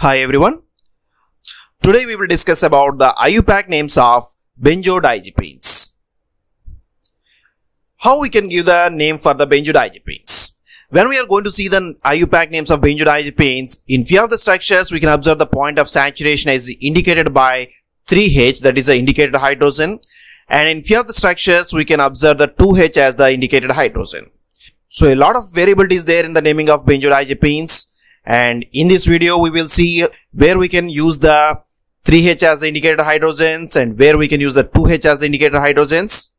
Hi everyone. Today we will discuss about the IUPAC names of benzodiazepines. How we can give the name for the benzodiazepines? When we are going to see the IUPAC names of benzodiazepines, in few of the structures we can observe the point of saturation is indicated by 3H that is the indicated hydrogen and in few of the structures we can observe the 2H as the indicated hydrogen. So a lot of variability is there in the naming of benzodiazepines and in this video we will see where we can use the 3H as the indicator hydrogens and where we can use the 2H as the indicator hydrogens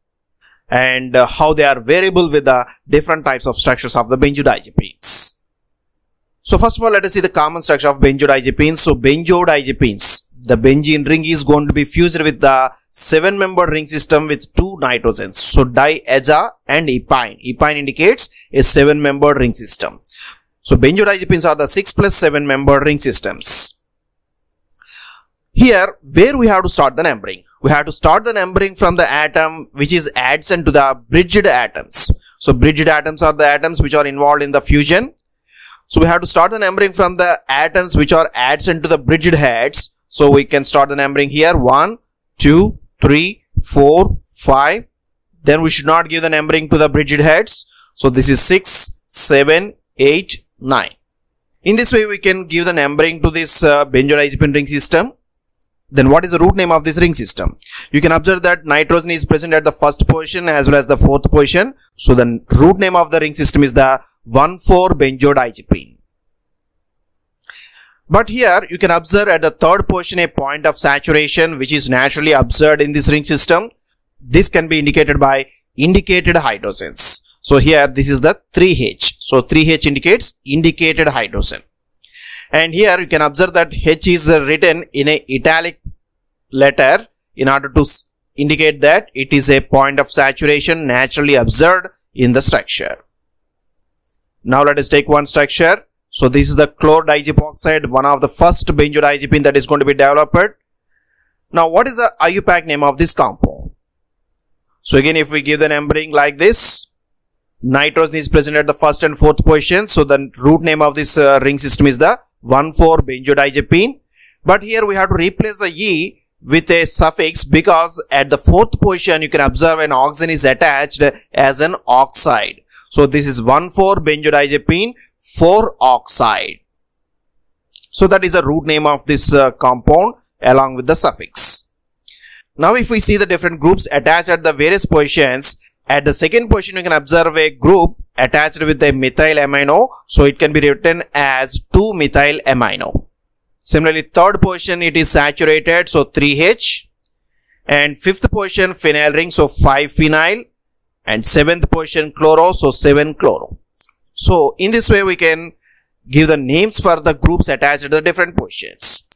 and uh, how they are variable with the different types of structures of the benzodiazepines. So first of all let us see the common structure of benzodiazepines. So benzodiazepines, the benzene ring is going to be fused with the 7 member ring system with two nitrogens. So diaza and epine. Epine indicates a 7 member ring system. So benzodiazepines are the 6 plus 7 member ring systems. Here, where we have to start the numbering? We have to start the numbering from the atom which is adjacent to the bridged atoms. So bridged atoms are the atoms which are involved in the fusion. So we have to start the numbering from the atoms which are adjacent to the bridged heads. So we can start the numbering here 1, 2, 3, 4, 5. Then we should not give the numbering to the bridged heads. So this is 6, 7, 8, 9. In this way, we can give the numbering to this uh, benzodiazepine ring system. Then what is the root name of this ring system? You can observe that nitrogen is present at the first position as well as the fourth position. So the root name of the ring system is the 1,4-benzodiazepine. But here you can observe at the third position a point of saturation which is naturally observed in this ring system. This can be indicated by indicated hydrogens. So here this is the 3H. So 3H indicates indicated hydrogen. And here you can observe that H is written in a italic letter in order to indicate that it is a point of saturation naturally observed in the structure. Now let us take one structure. So this is the chlordiazepoxide, one of the first benzodiazepine that is going to be developed. Now what is the IUPAC name of this compound? So again if we give the numbering like this, nitrogen is present at the first and fourth position. So the root name of this uh, ring system is the 1,4-benzodiazepine. But here we have to replace the E with a suffix because at the fourth position you can observe an oxygen is attached as an oxide. So this is 1,4-benzodiazepine 4-oxide. So that is the root name of this uh, compound along with the suffix. Now if we see the different groups attached at the various positions, at the second position, you can observe a group attached with a methyl amino. So it can be written as 2-methyl amino. Similarly, third position, it is saturated. So 3H. And fifth position, phenyl ring. So 5-phenyl. And seventh position, chloro. So 7-chloro. So in this way, we can give the names for the groups attached to the different positions.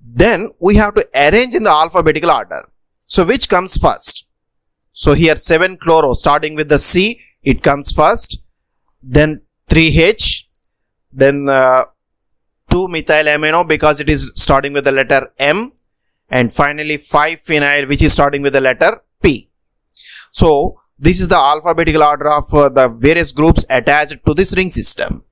Then we have to arrange in the alphabetical order. So which comes first? So here 7 chloro starting with the C it comes first then 3H then uh, 2 methyl amino because it is starting with the letter M and finally 5 phenyl which is starting with the letter P. So this is the alphabetical order of uh, the various groups attached to this ring system.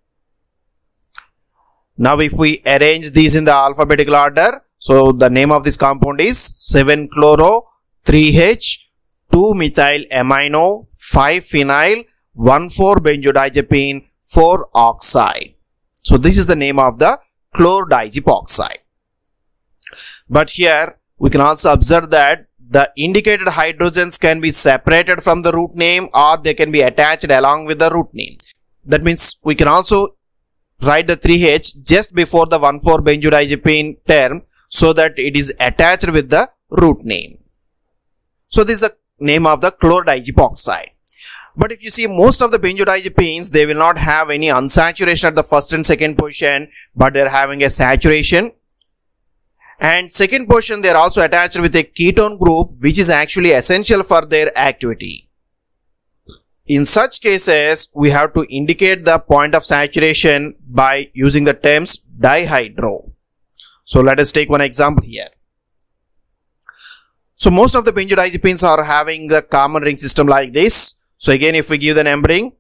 Now if we arrange these in the alphabetical order so the name of this compound is 7 chloro 3H 2-methyl amino, 5-phenyl, 1,4-benzodiazepine, 4-oxide. So this is the name of the chlordiazepoxide. But here we can also observe that the indicated hydrogens can be separated from the root name or they can be attached along with the root name. That means we can also write the 3H just before the 1,4-benzodiazepine term so that it is attached with the root name. So this is the name of the chlordiazepoxide. But if you see most of the benzodiazepines, they will not have any unsaturation at the first and second position, but they're having a saturation. And second position, they're also attached with a ketone group, which is actually essential for their activity. In such cases, we have to indicate the point of saturation by using the terms dihydro. So let us take one example here. So most of the benzodiazepines are having the common ring system like this. So again, if we give the numbering,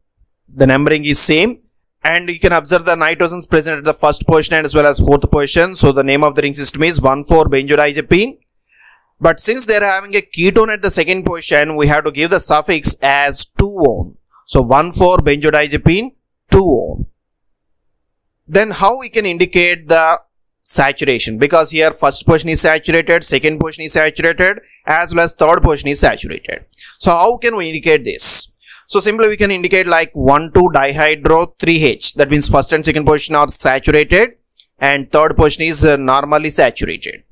the numbering is same. and you can observe the nitrogens present at the first position as well as fourth position. So the name of the ring system is 1,4-benzodiazepine. But since they are having a ketone at the second position, we have to give the suffix as 2-on. So 1,4-benzodiazepine, 2-on. Then how we can indicate the saturation because here first portion is saturated, second portion is saturated as well as third portion is saturated. So how can we indicate this? So simply we can indicate like 1 2 dihydro 3H that means first and second portion are saturated and third portion is uh, normally saturated.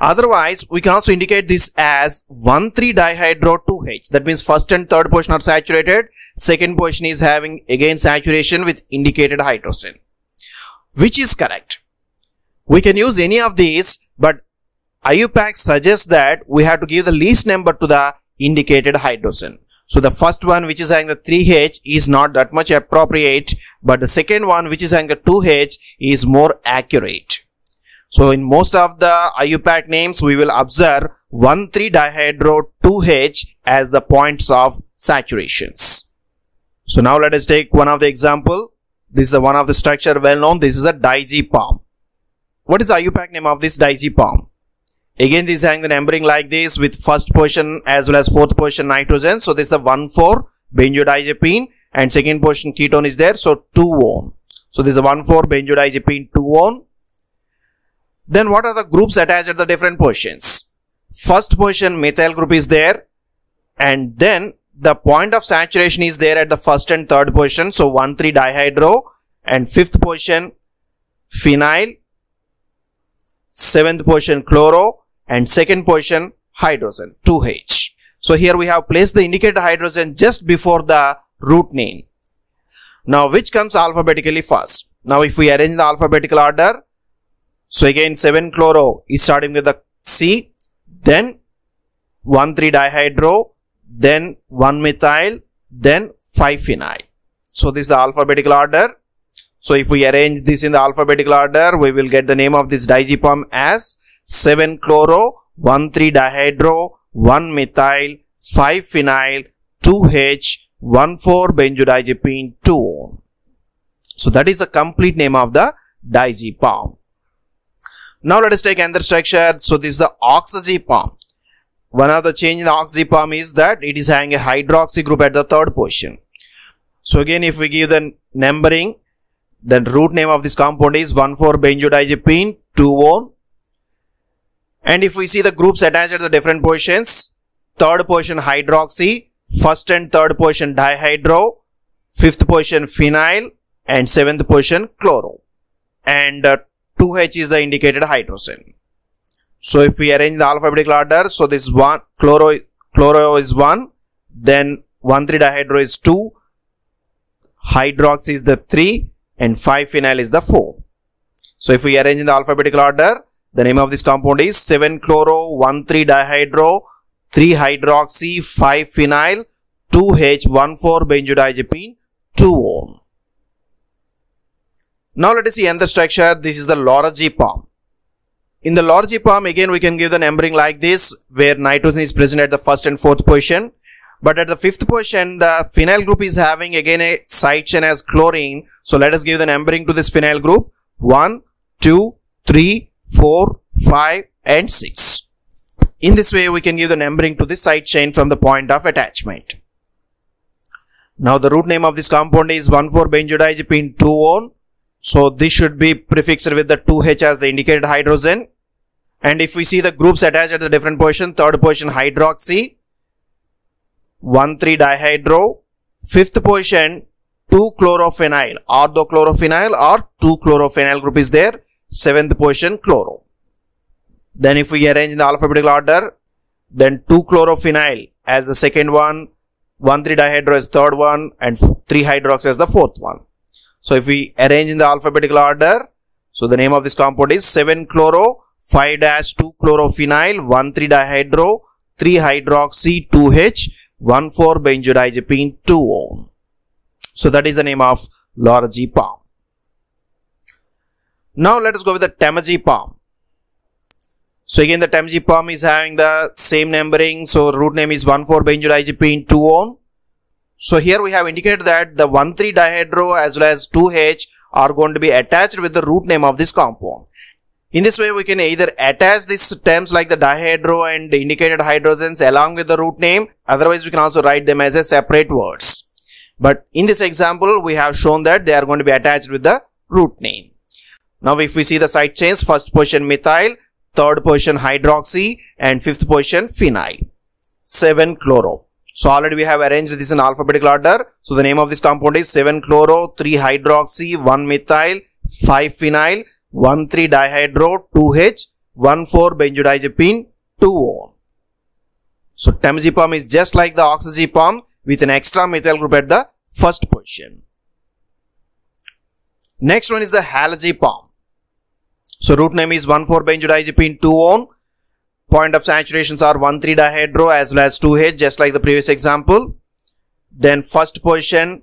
Otherwise, we can also indicate this as 1 3 dihydro 2h That means first and third portion are saturated. Second portion is having again saturation with indicated hydrogen. Which is correct? We can use any of these, but IUPAC suggests that we have to give the least number to the indicated hydrogen. So the first one which is having the 3H is not that much appropriate, but the second one which is having the 2H is more accurate. So in most of the IUPAC names, we will observe 1,3-dihydro-2H as the points of saturations. So now let us take one of the example. This is the one of the structure well known. This is a diazepam. What is the IUPAC name of this diazepam? Again, this is having the numbering like this with first portion as well as fourth portion nitrogen. So this is the 1,4 benzodiazepine and second portion ketone is there. So 2-on. So this is a 1,4 benzodiazepine 2-on then what are the groups attached at the different portions? First portion methyl group is there and then the point of saturation is there at the first and third position. So 1,3-dihydro and fifth position phenyl, seventh position chloro and second position hydrogen 2H. So here we have placed the indicated hydrogen just before the root name. Now which comes alphabetically first? Now if we arrange the alphabetical order, so again 7-chloro is starting with the C, then 1,3-dihydro, then 1-methyl, then 5-phenyl. So this is the alphabetical order. So if we arrange this in the alphabetical order, we will get the name of this diazepam as 7-chloro, 1 3 dihydro, 1-methyl, 5-phenyl, 2H, 1,4-benzodiazepine, 2 So that is the complete name of the diazepam. Now let us take another structure. So this is the oxazepam. One of the change in the oxazepam is that it is having a hydroxy group at the third position. So again, if we give the numbering, then root name of this compound is 1,4-benzodiazepine 2-on. And if we see the groups attached at the different positions, third position hydroxy, first and third position dihydro, fifth position phenyl, and seventh position chloro. And uh, 2H is the indicated hydrogen. So if we arrange the alphabetical order, so this one chloro chloro is 1, then 1,3-dihydro is 2, hydrox is the 3 and 5-phenyl is the 4. So if we arrange in the alphabetical order, the name of this compound is 7-chloro, 1,3-dihydro, 3-hydroxy, 5-phenyl, 2H14-benzodiazepine, 2-on. Now let us see another structure. This is the lorazepam. In the lorazepam, again we can give the numbering like this, where nitrogen is present at the first and fourth position. But at the fifth position, the phenyl group is having again a side chain as chlorine. So let us give the numbering to this phenyl group. 1, 2, 3, 4, 5 and 6. In this way, we can give the numbering to this side chain from the point of attachment. Now the root name of this compound is 1,4-benzodiazepine 2-on so this should be prefixed with the 2H as the indicated hydrogen. And if we see the groups attached at the different position, third position hydroxy, 1,3-dihydro, fifth position 2-chlorophenyl, orthochlorophenyl or 2-chlorophenyl group is there, seventh position chloro. Then if we arrange in the alphabetical order, then 2-chlorophenyl as the second one, 1,3-dihydro as third one and 3-hydroxy as the fourth one. So if we arrange in the alphabetical order, so the name of this compound is 7-chloro, 5-2-chlorophenyl, 1 3 dihydro 3-hydroxy, 2H, 1,4-benzodiazepine, 2-on. So that is the name of lorazepam. Now let us go with the temazepam. So again the temazepam is having the same numbering. So root name is 1,4-benzodiazepine, 2-on. So here we have indicated that the 1,3-dihydro as well as 2H are going to be attached with the root name of this compound. In this way, we can either attach these terms like the dihydro and indicated hydrogens along with the root name. Otherwise, we can also write them as a separate words. But in this example, we have shown that they are going to be attached with the root name. Now, if we see the side chains, first position methyl, third position hydroxy, and fifth position phenyl. 7-chloro. So already we have arranged this in alphabetical order. So the name of this compound is 7-chloro, 3-hydroxy, 1-methyl, 5-phenyl, 1,3-dihydro, 2H, 1,4-benzodiazepine, 2-one. So temazepam is just like the oxazepam with an extra methyl group at the first position. Next one is the halazepam. So root name is 1,4-benzodiazepine 2-one. Point of saturations are 1,3-dihydro as well as 2H just like the previous example. Then first position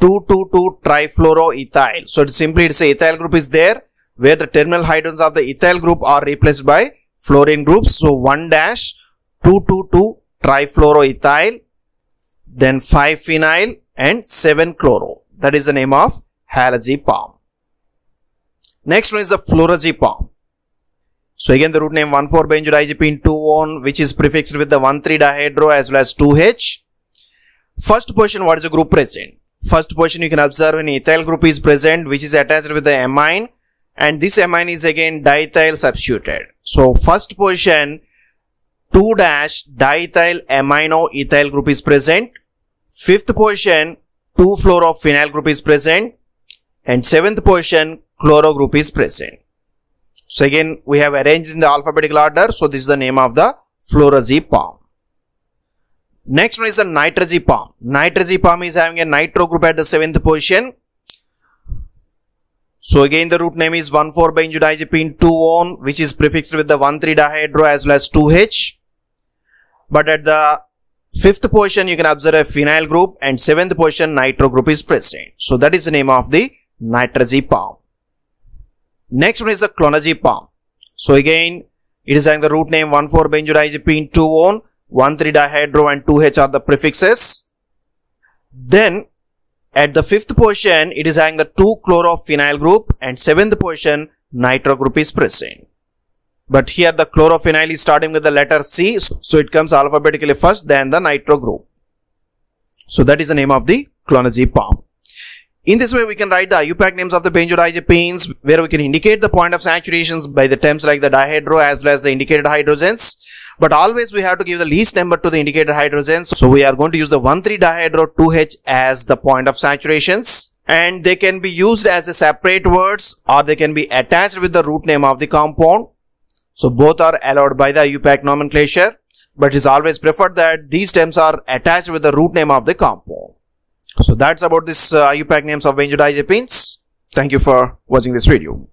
2,2,2-trifluoroethyl. So it's simply it's a ethyl group is there where the terminal hydrogens of the ethyl group are replaced by fluorine groups. So 1 dash 222 trifluoroethyl, then 5 phenyl and 7 chloro. That is the name of halazepam. Next one is the flurazepam. So again the root name 1,4-benzodiazepine 2-one which is prefixed with the 1,3-dihydro as well as 2H. First position what is the group present? First position you can observe an ethyl group is present which is attached with the amine and this amine is again diethyl substituted. So first position 2 dash diethyl amino ethyl group is present. Fifth position 2 fluorophenyl group is present and seventh position chloro group is present. So again we have arranged in the alphabetical order. So this is the name of the flurazepam. Next one is the nitrazepam. Nitrazepam is having a nitro group at the seventh position so again the root name is 1,4-benzodiazepine 2-one which is prefixed with the 1,3-dihydro as well as 2H. But at the fifth position you can observe a phenyl group and seventh position nitro group is present. So that is the name of the nitrazepam. Next one is the clonazepam. So again it is having the root name 1,4-benzodiazepine 2-one, 1,3-dihydro and 2H are the prefixes. Then at the fifth position, it is having the 2-chlorophenyl group and seventh position, nitro group is present. But here the chlorophenyl is starting with the letter C, so it comes alphabetically first, then the nitro group. So that is the name of the clonazepam. In this way, we can write the IUPAC names of the benzodiazepines, where we can indicate the point of saturations by the terms like the dihydro as well as the indicated hydrogens. But always we have to give the least number to the indicated hydrogens. So we are going to use the 1,3-dihydro-2H as the point of saturations. And they can be used as a separate words or they can be attached with the root name of the compound. So both are allowed by the IUPAC nomenclature. But it's always preferred that these terms are attached with the root name of the compound. So that's about this uh, IUPAC names of benzodiazepines. Thank you for watching this video.